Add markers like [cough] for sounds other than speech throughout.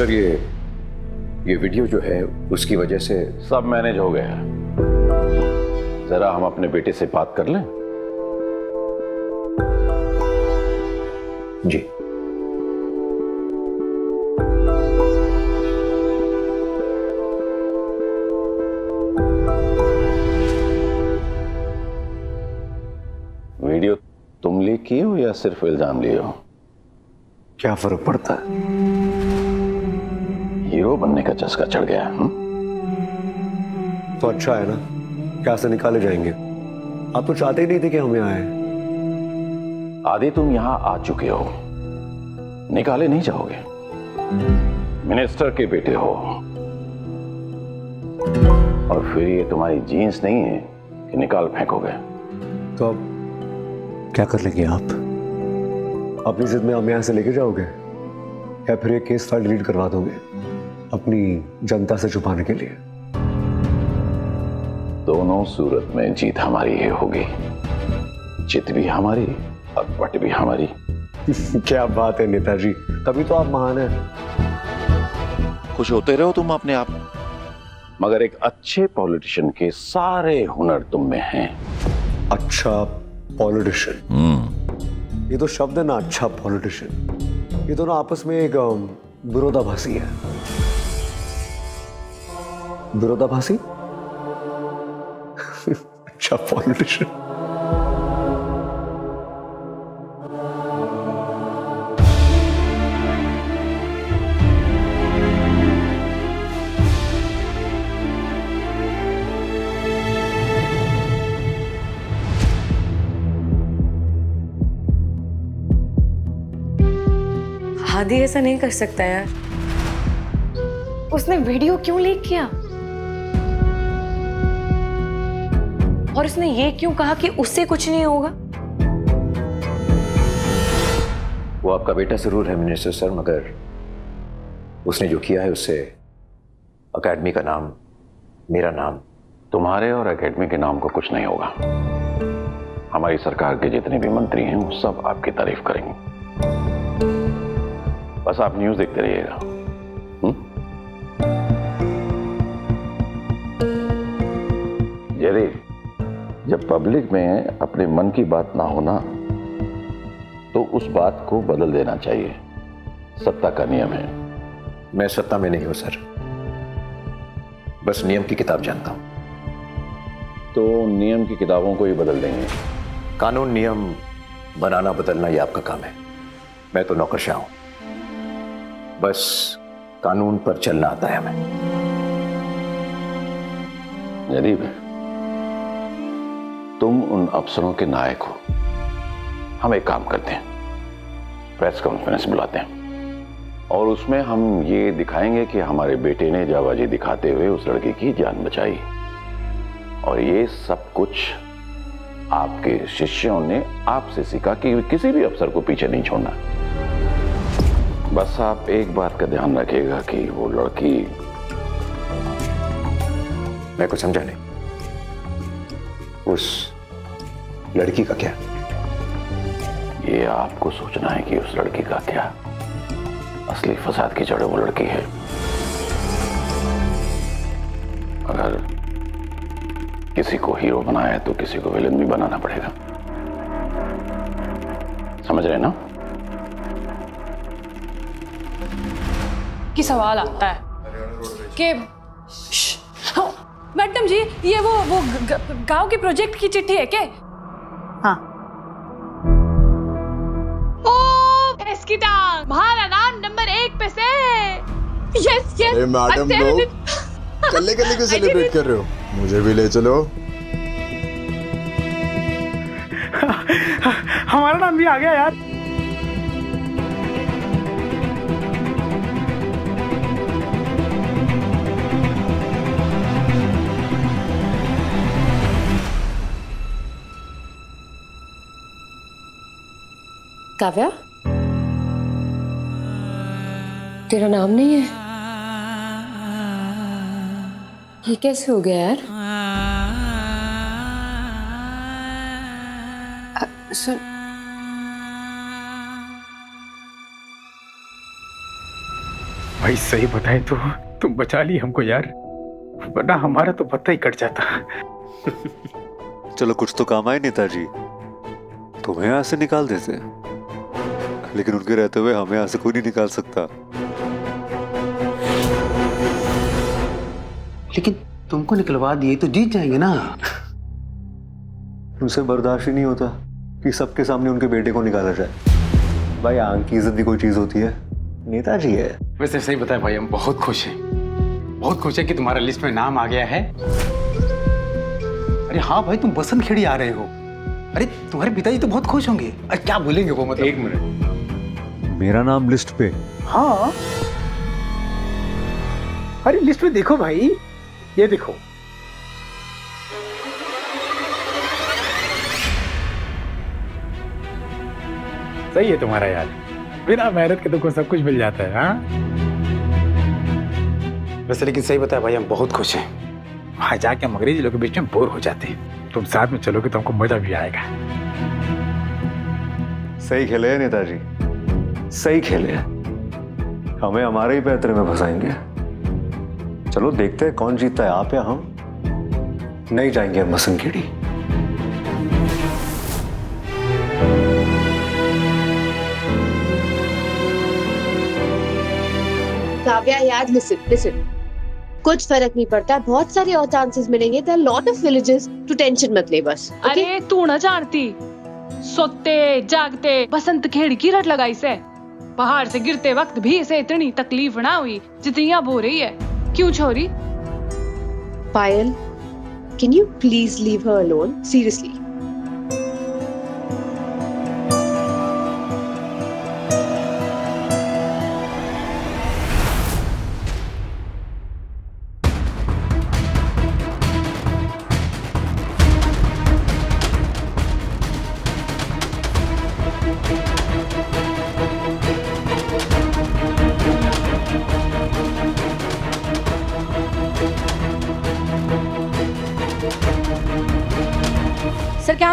Sir, ये ये video जो है, उसकी वजह से सब मैनेज हो गया जरा हम अपने बेटे से बात कर लें। जी। वीडियो तुम लीक किए हो या सिर्फ़ इल्ज़ाम लिए हो? क्या फ़र्क पड़ता है? बनने का चस्का चढ़ गया हुँ? तो अच्छा है ना क्या से निकाले जाएँगे। आप तो चाहते ही नहीं थे कि हम यहाँ आए। आदि तुम यहाँ आ चुके हो। निकाले नहीं जाओगे। मिनिस्टर के बेटे हो। और फिर ये तुम्हारी जीन्स नहीं है कि निकाल फेंकोगे। तो अब क्या कर लेंगे आप? अपनी जिद में हमें यहाँ से लेके जाओगे? या फिर ये केस फ़ाइल डिलीट करवा दोगे? अपनी जनता से छुपाने के लिए। दोनों सूरत में जीत हमारी ही होगी। जीत भी हमारी और पट भी हमारी। [laughs] क्या बात है नेताजी तभी तो आप महान हैं। खुश होते रहो तुम अपने आप। मगर एक अच्छे पॉलिटिशियन के सारे हुनर तुम में हैं। अच्छा पॉलिटिशियन। ये तो शब्द है ना अच्छा पॉलिटिशियन। ये दोनों आपस में एक विरोधाभासी है। विरोधाभासी? अच्छा पॉलिटिशियन आदि ऐसा नहीं कर सकता यार। उसने वीडियो क्यों लीक किया? और उसने ये क्यों कहा कि उससे कुछ नहीं होगा? वो आपका बेटा ज़रूर है, मिनिस्टर सर, मगर उसने जो किया है उससे अकेडमी का नाम, मेरा नाम, तुम्हारे और एकेडमी के नाम को कुछ नहीं होगा। हमारी सरकार के जितने भी मंत्री हैं, वो सब आपकी तारीफ़ करेंगे। बस आप न्यूज़ देखते रहिएगा। जब पब्लिक में अपने मन की बात ना होना तो उस बात को बदल देना चाहिए। सत्ता का नियम है। मैं सत्ता में नहीं हूँ सर। बस नियम की किताब जानता हूँ। तो नियम की किताबों को ही बदल देंगे। कानून नियम बनाना बदलना ये आपका काम है। मैं तो नौकरशाह हूँ। बस कानून पर चलना आता है हमें। जरीब है। तुम उन अफसरों के नायक हो। हम एक काम करते हैं। प्रेस कॉन्फ्रेंस बुलाते हैं। और उसमें हम ये दिखाएँगे कि हमारे बेटे ने जाबाजी दिखाते हुए उस लड़की की जान बचाई। और ये सब कुछ आपके शिष्यों ने आपसे सीखा कि किसी भी अफसर को पीछे नहीं छोड़ना। बस आप एक बात का ध्यान रखिएगा कि वो लड़की मैं कुछ समझा नहीं। उस लड़की का क्या? ये आपको सोचना है कि उस लड़की का क्या? असली फसाद की जड़ वो लड़की है। अगर किसी को हीरो बनाया है तो किसी को विलन भी बनाना पड़ेगा। समझ रहे ना? कि सवाल आता है कि जी ये वो वो गाँव के प्रोजेक्ट की चिट्ठी है क्या? हाँ। ओ इसकी टांग। हमारा नाम नंबर एक पे से यस यस मैडम लोग [laughs] कल्ले कल्ले क्यों सेलिब्रेट कर रहे हो? मुझे भी ले चलो। [laughs] हमारा नाम भी आ गया यार। काव्या? तेरा नाम नहीं है? ये कैसे हो गया यार? सुन। भाई सही बताए तो तुम बचा ली हमको यार। वरना हमारा तो पत्ता ही कट जाता। चलो कुछ तो काम आए नेताजी। तुम्हें यहाँ से निकाल देते। लेकिन उनके रहते हुए हमें यहाँ से कोई नहीं निकाल सकता। लेकिन तुमको निकलवा दिए तो जीत जाएँगे ना। उनसे बर्दाश्त ही नहीं होता कि सबके सामने उनके बेटे को निकाला जाए। भाई आँख की इज़्ज़त भी कोई चीज़ होती है? नेताजी है। वैसे सही बताए भाई हम बहुत खुश हैं। बहुत खुश है कि तुम्हारा लिस्ट में नाम आ गया है। अरे हाँ भाई तुम बसंत खेड़ी आ रहे हो। अरे तुम्हारे पिताजी तो बहुत खुश होंगे। अरे क्या बोलेंगे वो मतलब? एक मिनट। मेरा नाम लिस्ट पे हाँ। अरे लिस्ट में देखो भाई। ये देखो। सही है तुम्हारा यार। बिना मेहनत के तुमको सब कुछ मिल जाता है हाँ? वैसे लेकिन सही बताया भाई हम बहुत खुश हैं। वहाँ जाके हम अंग्रेज़ी लोग के बीच में बोर हो जाते हैं। तुम साथ में चलोगे तो हमको मज़ा भी आएगा। सही खेले हैं नेताजी। सही खेले हैं। हमें हमारे ही पैतरे में फंसाएँगे। चलो देखते हैं कौन जीतता है आप या हम। नहीं जाएँगे हम काव्या यार लिसन लिसन कुछ फ़र्क नहीं पड़ता। बहुत सारे और चांसेस मिलेंगे। There lot of villages to tension मत ले बस अरे तू ना जानती। सोते जागते बसंत खेड़ की रट लगाई से। पहाड़ से गिरते वक्त भी इसे इतनी तकलीफ़ ना हुई, जितनी अब हो रही है। क्यों छोरी? Payal can you please leave her alone seriously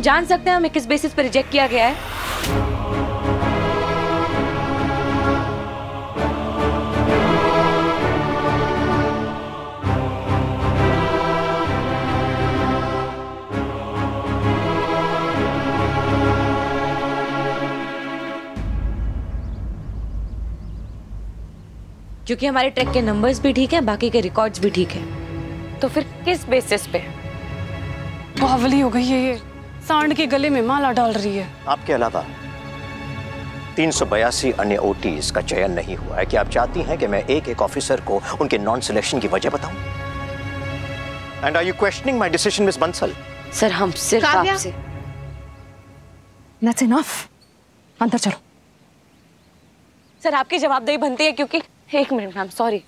जान सकते हैं हमें किस बेसिस पर रिजेक्ट किया गया है। क्योंकि हमारे ट्रैक के नंबर्स भी ठीक हैं, बाकी के रिकॉर्ड्स भी ठीक हैं। तो फिर किस बेसिस पे? बावली हो गई है ये। सांड के गले में माला डाल रही है। आपके अलावा तीन सौ बयासी अन्य ओटीज का चयन नहीं हुआ है। कि आप चाहती हैं कि मैं एक एक ऑफिसर को उनके नॉन सिलेक्शन की वजह बताऊँ? And are you questioning my decision miss Bansal sir हम सिर्फ़ आपसे That's enough. अंदर चलो। सर आपकी जवाबदेही बनती है क्योंकि एक मिनट मैम सॉरी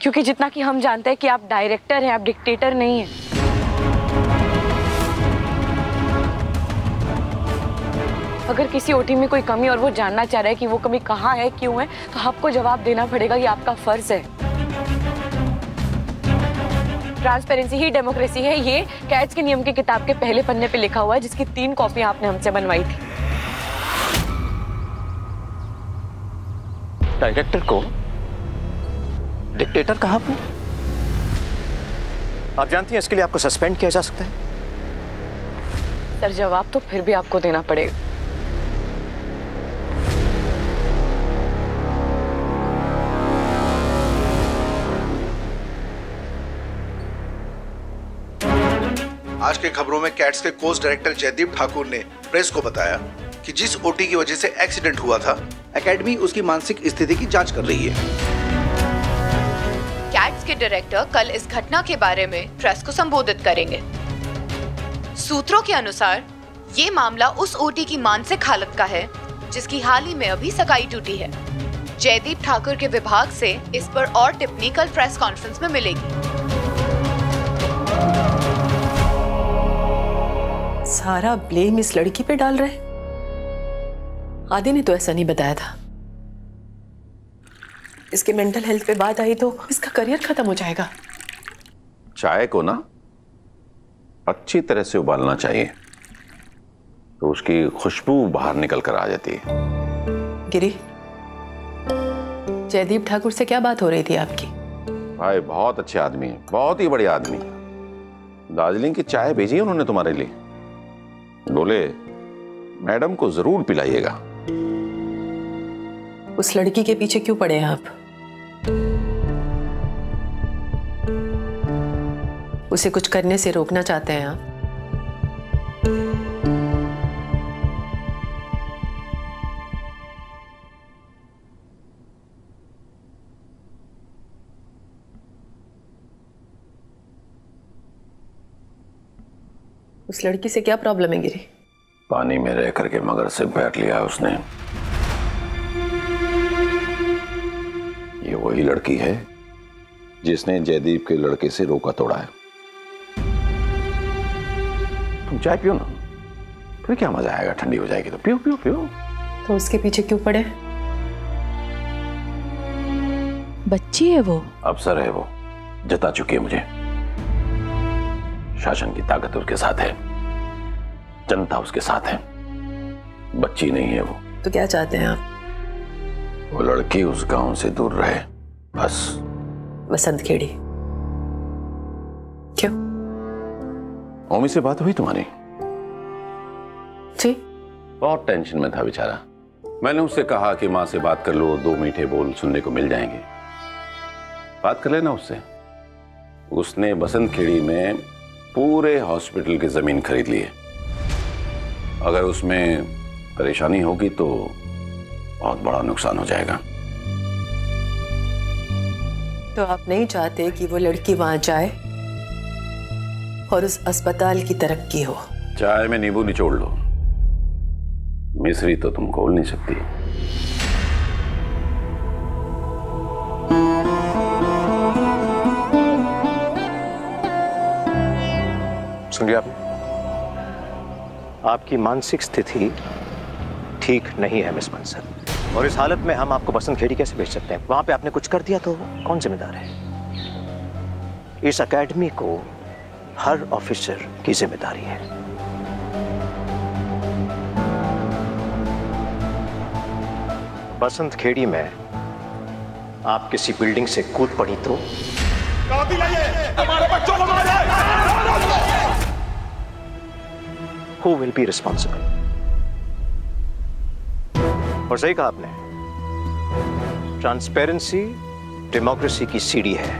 क्योंकि जितना कि हम जानते हैं कि आप डायरेक्टर हैं आप डिक्टेटर नहीं हैं। अगर किसी ओटी में कोई कमी और वो जानना चाह रहा है कि वो कमी कहाँ है क्यों है तो आपको जवाब देना पड़ेगा ये आपका फ़र्ज़ है। ट्रांसपेरेंसी ही डेमोक्रेसी है। ये कैट्स के नियम की किताब के पहले पन्ने पे लिखा हुआ है जिसकी तीन कॉपी आपने हमसे बनवाई थी। डायरेक्टर को? डिक्टेटर कहा आपने आप जानती हैं इसके लिए आपको सस्पेंड किया जा सकता है। सर जवाब तो फिर भी आपको देना पड़ेगा। आज के खबरों में कैट्स के कोर्स डायरेक्टर जयदीप ठाकुर ने प्रेस को बताया कि जिस ओटी की वजह से एक्सीडेंट हुआ था, एकेडमी उसकी मानसिक स्थिति की जाँच कर रही है। कैट्स के डायरेक्टर कल इस घटना के बारे में प्रेस को संबोधित करेंगे। सूत्रों के अनुसार, ये मामला उस ओटी की मानसिक हालत का है, जिसकी हाल ही में अभी सगाई टूटी है। जयदीप ठाकुर के विभाग से इस पर और टिप्पणी कल प्रेस कॉन्फ्रेंस में मिलेगी। सारा ब्लेम इस लड़की पे डाल रहे आदि ने तो ऐसा नहीं बताया था। इसके मेंटल हेल्थ पे बात आई तो इसका करियर खत्म हो जाएगा। चाय को ना अच्छी तरह से उबालना चाहिए तो उसकी खुशबू बाहर निकल कर आ जाती है। गिरी जयदीप ठाकुर से क्या बात हो रही थी आपकी? भाई बहुत अच्छे आदमी है बहुत ही बड़े आदमी दार्जिलिंग की चाय भेजी है उन्होंने तुम्हारे लिए। बोले, मैडम को ज़रूर पिलाइएगा. उस लड़की के पीछे क्यों पड़े हैं आप? उसे कुछ करने से रोकना चाहते हैं आप? लड़की से क्या प्रॉब्लम है गिरी? पानी में रह करके मगर से बैठ लिया उसने। ये वही लड़की है जिसने जयदीप के लड़के से रोका तोड़ा है। तुम चाय पियो ना। फिर क्या मज़ा आएगा? ठंडी हो जाएगी तो। पियो पियो पियो। तो उसके पीछे क्यों पड़े? बच्ची है वो। अफसर है वो। जता चुकी है मुझे। शासन की ताकत उसके साथ है। जनता उसके साथ है। बच्ची नहीं है वो। तो क्या चाहते हैं आप? वो लड़की उस गाँव से दूर रहे। बस। बसंत खेड़ी। क्यों? ओमी से बात हुई तुम्हारी? जी। बहुत टेंशन में था बेचारा। मैंने उससे कहा कि माँ से बात कर लो दो मीठे बोल सुनने को मिल जाएँगे। बात कर लेना उससे। उसने बसंत खेड़ी में पूरे हॉस्पिटल की ज़मीन खरीद ली है अगर उसमें परेशानी होगी तो बहुत बड़ा नुकसान हो जाएगा। तो आप नहीं चाहते कि वो लड़की वहाँ जाए और उस अस्पताल की तरक्की हो? चाय में नींबू निचोड़ लो। मिश्री तो तुम खोल नहीं सकती। सुनिए आप। आपकी मानसिक स्थिति ठीक नहीं है, मिस बंसल। और इस हालत में हम आपको बसंत खेड़ी कैसे भेज सकते हैं? वहाँ पे आपने कुछ कर दिया तो कौन जिम्मेदार है? इस एकेडमी को हर ऑफिसर की ज़िम्मेदारी है। बसंत खेड़ी में आप किसी बिल्डिंग से कूद पड़ी तो? हमारे हु विल बी रिस्पॉन्सिबल और सही कहा आपने। ट्रांसपेरेंसी डेमोक्रेसी की सीढ़ी है।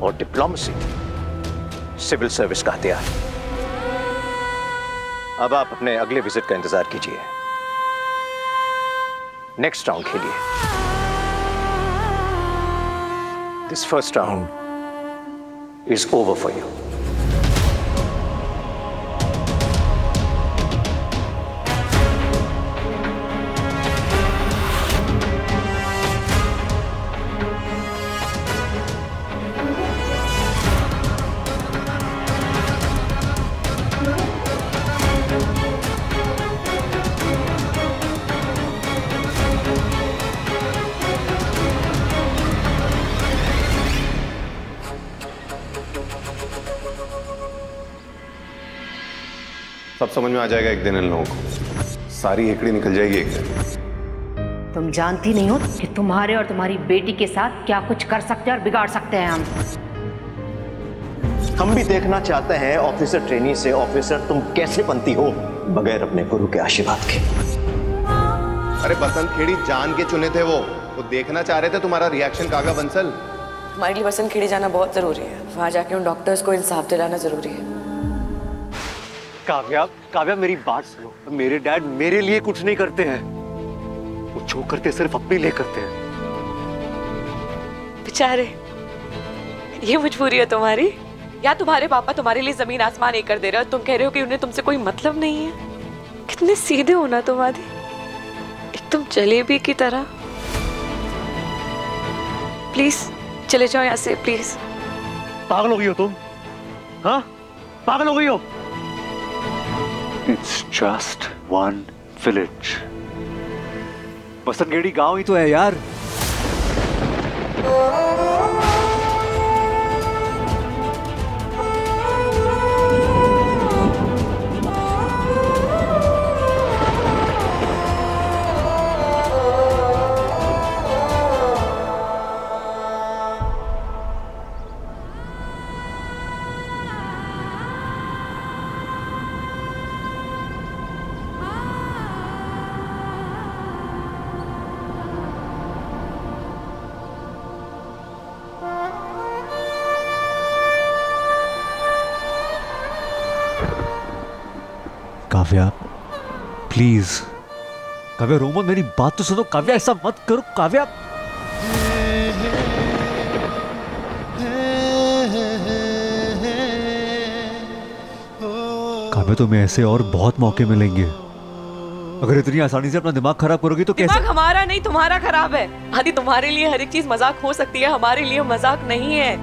और डिप्लोमेसी सिविल सर्विस का हथियार अब आप अपने अगले विज़िट का इंतज़ार कीजिए। नेक्स्ट राउंड खेलिए। This first round is over for you समझ में आ जाएगा एक दिन इन लोगों को। सारी हेकड़ी निकल जाएगी एक दिन। तुम जानती नहीं हो कि तुम्हारे और तुम्हारी बेटी के साथ क्या कुछ कर सकते हैं और बिगाड़ सकते हैं हम। हम भी देखना चाहते हैं ऑफिसर ट्रेनी से ऑफिसर तुम कैसे बनती हो? बगैर अपने गुरु के आशीर्वाद के। अरे बसंत खेड़ी जान के चुने थे वो। वो देखना चाह रहे थे तुम्हारा रिएक्शन कागा बंसल। हमारे लिए बसंत खेड़ी जाना बहुत ज़रूरी है। वहाँ जाके उन डॉक्टर्स को इंसाफ दिलाना ज़रूरी है। काव्या काव्या मेरी बात सुनो। मेरे डैड मेरे लिए कुछ नहीं करते हैं। वो जो करते सिर्फ़ अपने लिए करते हैं। बेचारे ये मजबूरी है तुम्हारी। या तुम्हारे पापा तुम्हारे लिए ज़मीन आसमान एक कर दे रहे हो तुम कह रहे हो कि उन्हें तुमसे कोई मतलब नहीं है? कितने सीधे हो ना तुम आदि। एकदम जलेबी की तरह। प्लीज़ चले जाओ यहाँ से प्लीज़। पागल हो गई हो तुम? हाँ? पागल हो गई हो? It's just one village Basantgedi गाँव ही तो है यार। काव्या प्लीज़ काव्या रोमन मेरी बात तो सुनो. काव्या, ऐसा मत करो. काव्या. काव्या, तुम्हें ऐसे और बहुत मौके मिलेंगे. अगर इतनी आसानी से अपना दिमाग खराब करोगी तो कैसे दिमाग हमारा नहीं, तुम्हारा खराब है. आदि, तुम्हारे लिए हर एक चीज़ मज़ाक हो सकती है. हमारे लिए मज़ाक नहीं है.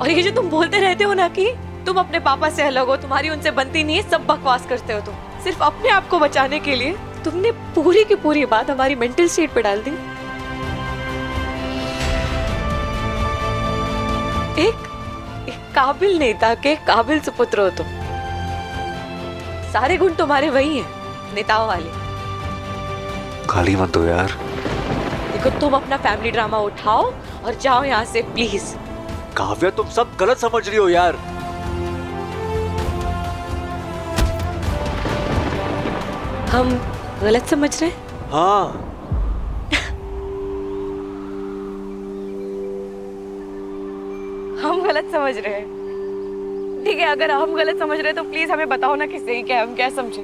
और ये जो तुम बोलते रहते हो ना कि तुम अपने पापा से अलग हो, तुम्हारी उनसे बनती नहीं है, सब बकवास करते हो तुम. सिर्फ़ अपने आप को बचाने के लिए तुमने पूरी की पूरी बात हमारी मेंटल स्टेट पे डाल दी। एक, एक काबिल नेता के काबिल सुपुत्र हो तुम। सारे गुण तुम्हारे वही हैं नेताओं वाले। गाली मत दो यार। देखो तुम अपना फैमिली ड्रामा उठाओ और जाओ यहाँ से प्लीज़ काव्या तुम सब गलत समझ रही हो यार। हम गलत समझ रहे हैं? हाँ। हम गलत समझ रहे हैं। ठीक है अगर हम गलत समझ रहे हैं तो प्लीज़ हमें बताओ ना कि सही क्या हम क्या समझे।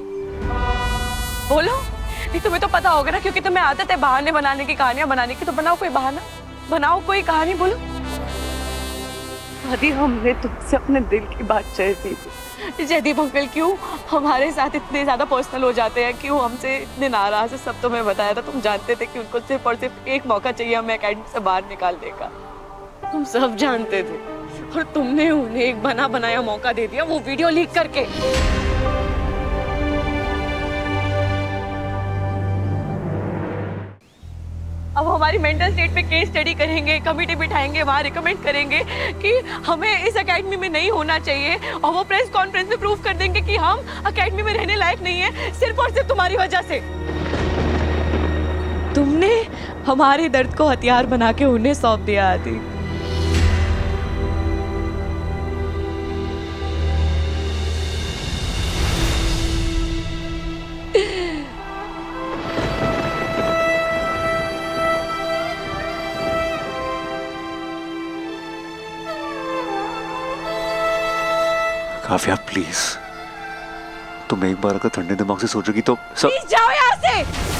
बोलो। नहीं तुम्हें तो पता होगा ना क्योंकि तुम्हें आदत है बहाने बनाने की कहानियाँ बनाने की तो बनाओ कोई बहाना। बनाओ कोई कहानी बोलो। आदि हमने तुमसे अपने दिल की बात शेयर की थी। जयदीप अंकल, क्यों हमारे साथ इतने ज़्यादा पर्सनल हो जाते हैं? क्यों हमसे इतने नाराज़ है? सब तो मैं बताया था, तुम जानते थे कि उनको सिर्फ़ और सिर्फ़ एक मौका चाहिए हमें अकेडमी से बाहर निकालने का। तुम सब जानते थे, और तुमने उन्हें एक बना बनाया मौका दे दिया वो वीडियो लीक करके। अब हमारी मेंटल स्टेट पे केस स्टडी करेंगे कमेटी बिठाएँगे, वहाँ रिकमेंड करेंगे कि हमें इस अकेडमी में नहीं होना चाहिए और वो प्रेस कॉन्फ्रेंस में प्रूव कर देंगे कि हम अकेडमी में रहने लायक नहीं है, सिर्फ़ और सिर्फ़ तुम्हारी वजह से। तुमने हमारे दर्द को हथियार बना के उन्हें सौंप दिया आदि काव्या प्लीज़ तुम एक बार अगर ठंडे दिमाग से सोचोगी तो सब जाओ यहाँ से।